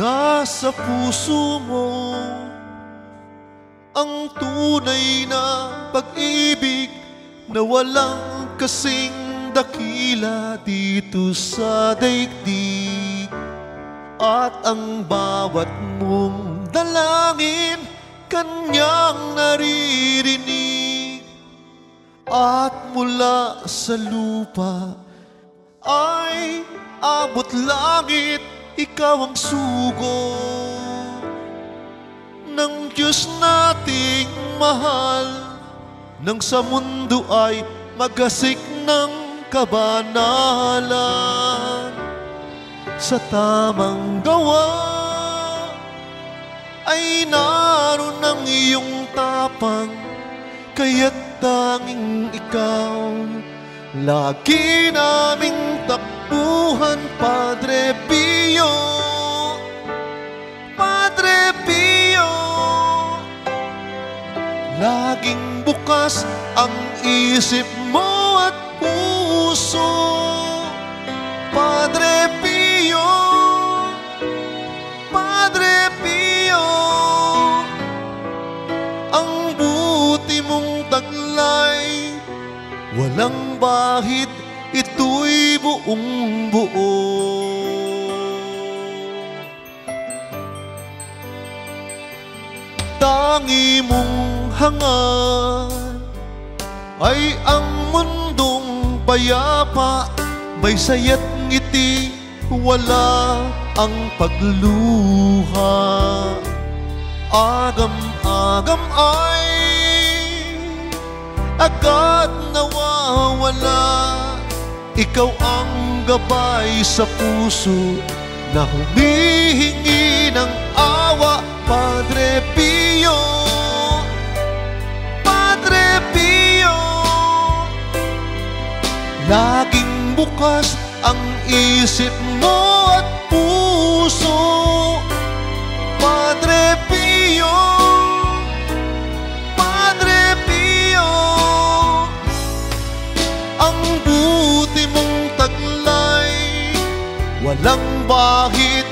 nasa puso mo ang tunay na pag-ibig na walang kasing dakila dito sa daigdig. At ang bawat mong dalangin kanyang naririnig. At mula sa lupa ay abot langit ikaw ang sugo ng Diyos nating mahal. Nang sa mundo ay magasik ng kabanalan. Sa tamang gawa ay naroon ang iyong tapang. Kaya't tanging ikaw lagi naming takbuhan Padre Pio Padre Pio. Laging bukas ang isip mo at puso Padre Pio Padre Pio. Ang buti mong taglay Walang bahid Ito'y buong buo Tangi mong hangan Ay ang mundong payapa. May saya't ngiti Wala ang pagluha. Agam-agam ay Agad nawawala. Ikaw ang gabay sa puso Na humihingi Laging bukas ang isip mo at puso. Padre Pio Padre Pio Ang buti mong taglay. Walang bahid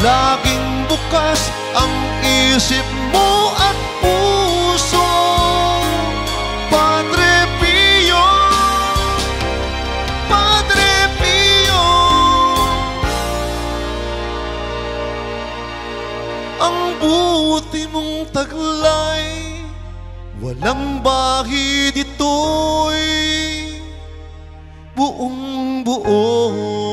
Laging bukas ang isip mo at puso. Padre Pio Padre Pio. Ang buti mong taglay Walang bahid ito'y buong buo